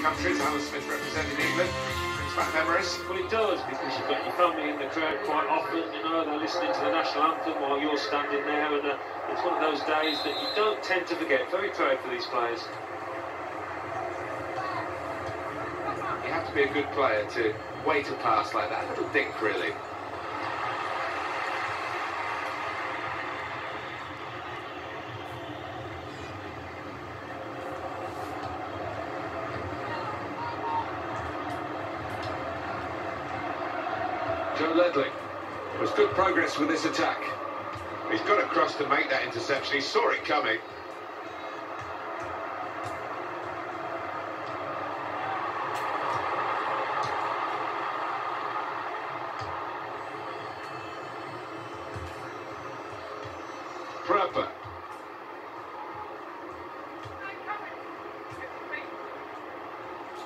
countries. Alan Smith representing England. Brings back memories. Well, it does because you've got your family in the crowd quite often. You know, they're listening to the national anthem while you're standing there, and uh, it's one of those days that you don't tend to forget. Very proud for these players. You have to be a good player to wait a pass like that. A little dink, really. Joe Ledley. There's good progress with this attack. He's got across to make that interception. He saw it coming. Pröpper.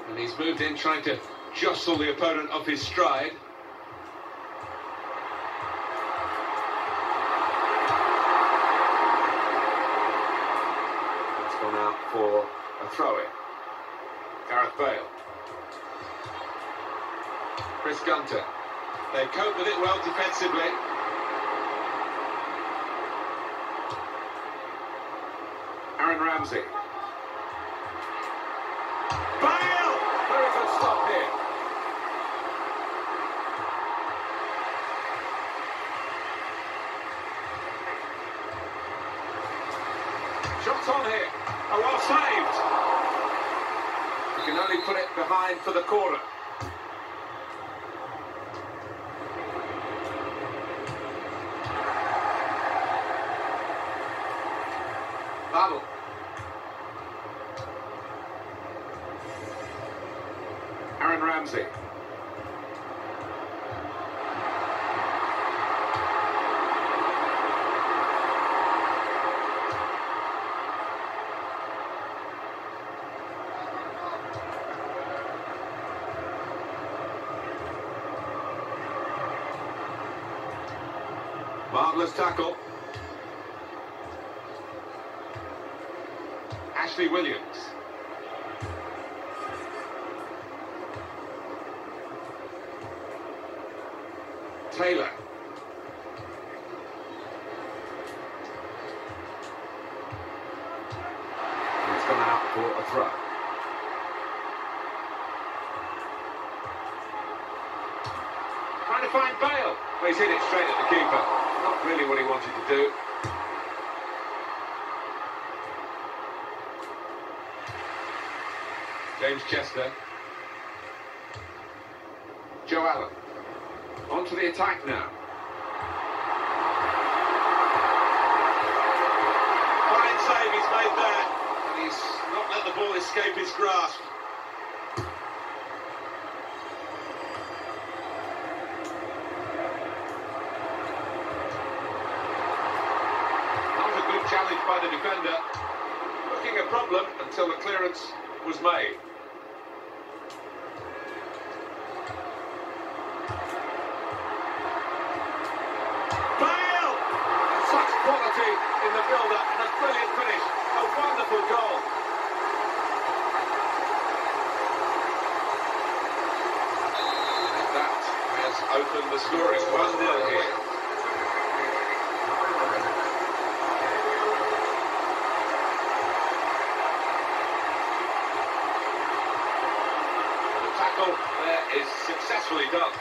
And he's moved in trying to jostle the opponent off his stride. Ramsey. Bale! Very good stop here. Shots on here. Oh, well saved. You can only put it behind for the corner. Babel. Aaron Ramsey. Marvellous tackle. Ashley Williams. It's gone out for a throw. Trying to find Bale. Well, he's hit it straight at the keeper. Not really what he wanted to do. James Chester. Joe Allen. On to the attack now. Fine save he's made there. And he's not let the ball escape his grasp. Not a good challenge by the defender. Looking a problem until the clearance was made. Bale! And such quality in the build-up and a brilliant finish. A wonderful goal. And that has opened the scoring 1-0 here. The tackle there is successfully done.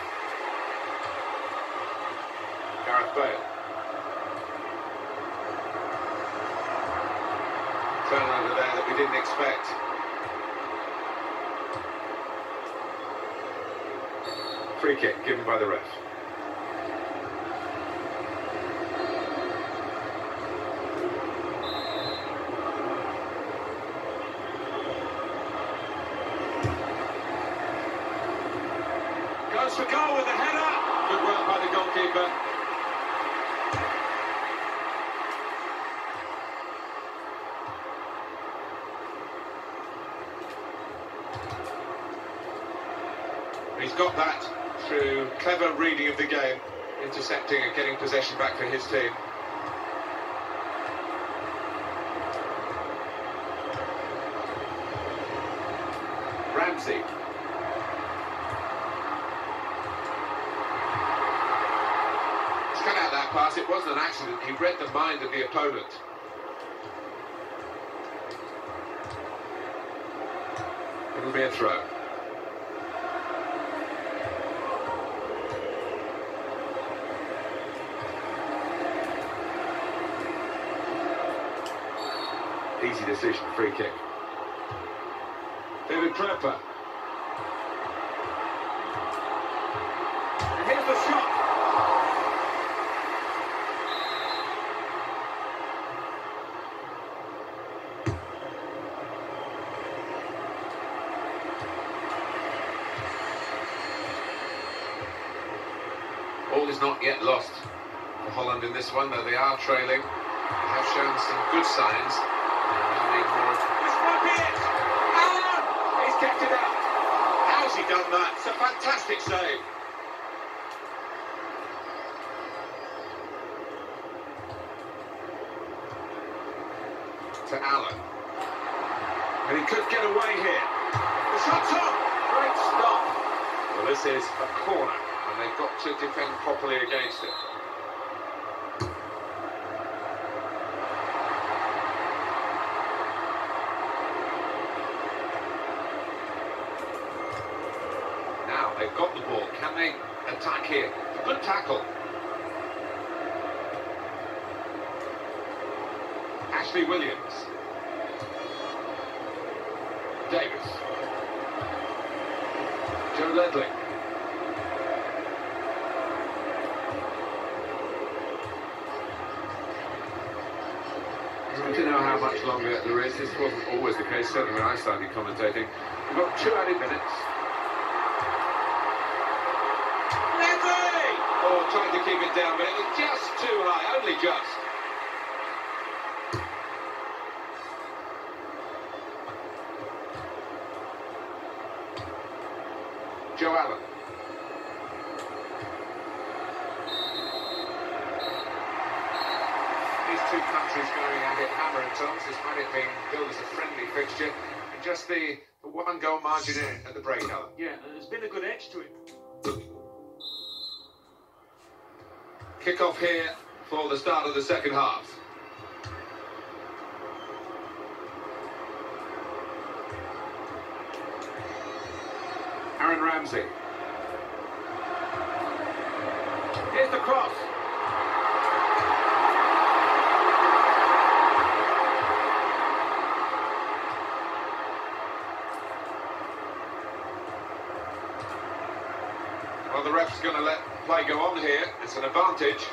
Gareth Bale. Turnover there that we didn't expect. Free kick given by the ref. Goes for goal with the header. Good work by the goalkeeper. He's got that through clever reading of the game, intercepting and getting possession back for his team. Ramsey. He's cut out that pass. It wasn't an accident. He read the mind of the opponent. It'll be a throw. Easy decision, free kick. David Pröpper. And here's the shot. All is not yet lost for Holland in this one, though they are trailing. They have shown some good signs. He's kept it up. How's he done that? It's a fantastic save. To Allen. And he could get away here. The shot's on! Great stop. Well, this is a corner, and they've got to defend properly against it. Now they've got the ball. Can they attack here? Good tackle. Ashley Williams. Davies. Joe Ledley. I don't know how much longer there is. This wasn't always the case, certainly when I started commentating. We've got two added minutes. Tried to keep it down, but it was just too high, only just. Joe Allen. These two countries going at it hammer and tongs, despite it being billed as a friendly fixture, and just the, the one goal margin in at the break, Alan. Yeah, there's been a good edge to it. Kick off here for the start of the second half. Aaron Ramsey. Here's the cross. Well, the ref's going to let play go An advantage.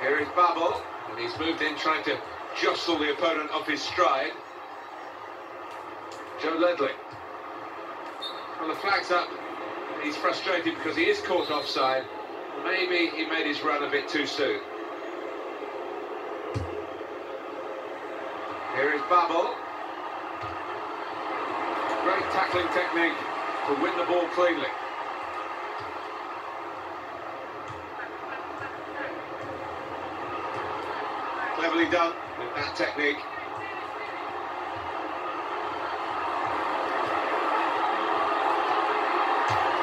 Here is Babel, and he's moved in trying to jostle the opponent off his stride. Joe Ledley. Well, the flag's up. He's frustrated because he is caught offside. Maybe he made his run a bit too soon. Here is Babel. Great tackling technique to win the ball cleanly. With that technique.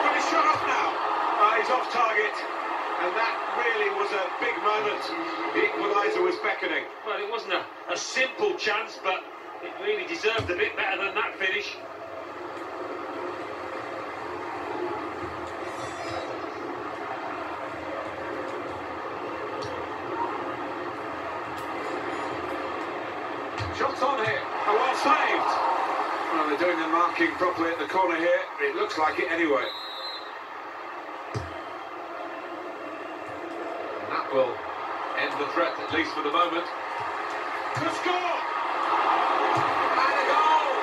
But he's shot off now. Uh, he's off target. And that really was a big moment. The equaliser was beckoning. Well, it wasn't a, a simple chance, but it really deserved a bit better than that finish. Shots on here. Oh, well saved. Well, they're doing the marking properly at the corner here. It looks like it anyway. And that will end the threat, at least for the moment. To score! And a goal!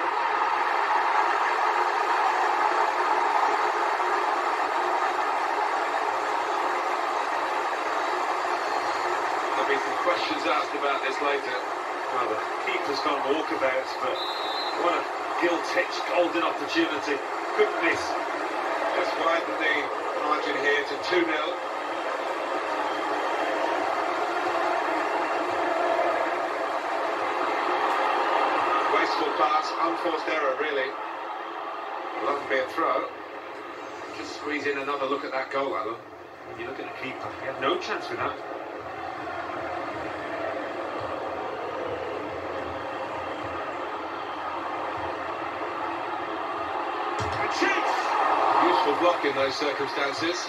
There'll be some questions asked about this later. Well, the keeper's gone walkabouts, but what a gilt-edged golden opportunity. Couldn't miss. Just widen the margin here to 2 0. Wasteful pass, unforced error, really. Will be a throw. Just squeeze in another look at that goal, Alan. When you look at the keeper, he had no chance with that. In those circumstances.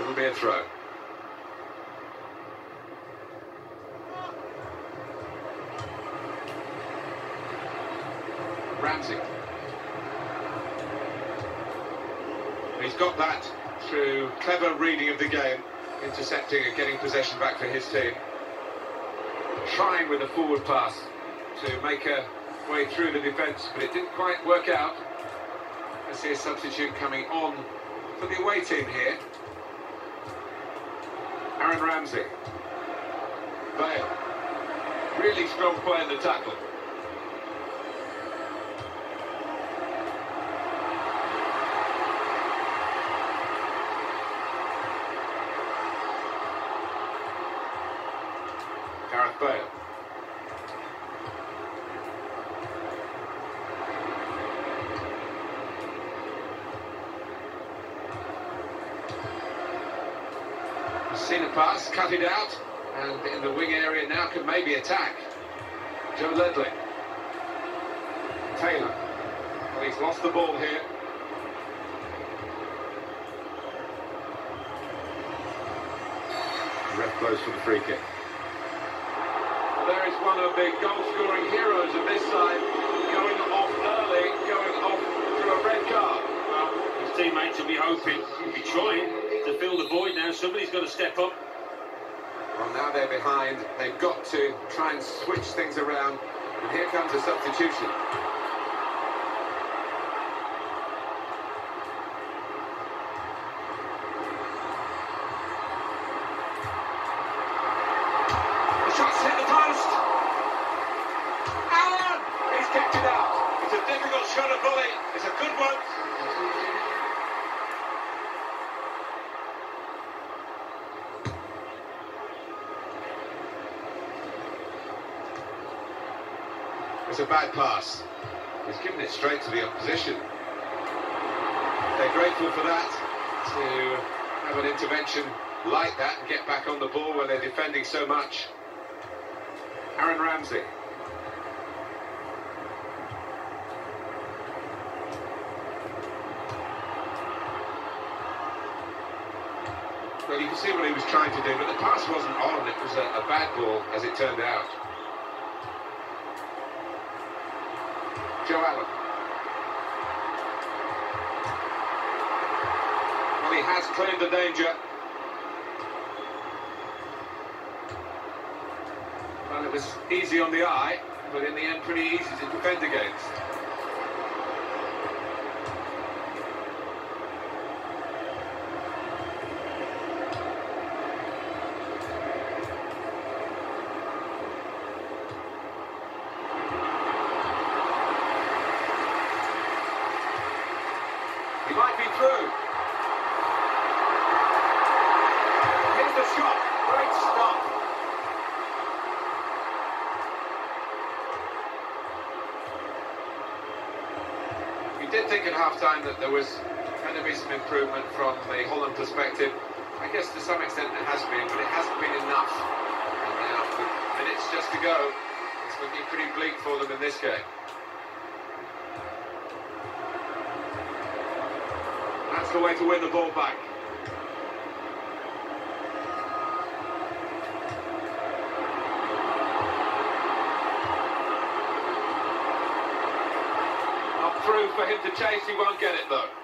It'll be a throw. Ramsey. He's got that through clever reading of the game, intercepting and getting possession back for his team. Trying with a forward pass to make a way through the defence, but it didn't quite work out. I see a substitute coming on for the away team here. Aaron Ramsey. Bale. Really strong play in the tackle. Gareth Bale. Pass, cut it out, and in the wing area now can maybe attack. Joe Ledley. Taylor. Well, he's lost the ball here. Ref blows for the free kick. There is one of the goal-scoring heroes of this side going off early, going off through a red card. Well, his teammates will be hoping, will be trying to fill the void now. Somebody's got to step up. Well, now they're behind. They've got to try and switch things around. And here comes a substitution. The shot's hit the post. Allen! He's kicked it out. It's a difficult shot at volley. It's a good one. It's a bad pass. He's given it straight to the opposition. They're grateful for that, to have an intervention like that and get back on the ball where they're defending so much. Aaron Ramsey. Well, you can see what he was trying to do, but the pass wasn't on. It was a, a bad ball, as it turned out. Joe Allen. Well, he has cleared the danger. Well, it was easy on the eye, but in the end pretty easy to defend against. He might be through. Here's the shot. Great stop. We did think at half-time that there was going to be some improvement from the Holland perspective. I guess to some extent there has been, but it hasn't been enough. And now, minutes just to go, it's looking pretty bleak for them in this game. That's the way to win the ball back. Up through for him to chase, he won't get it though.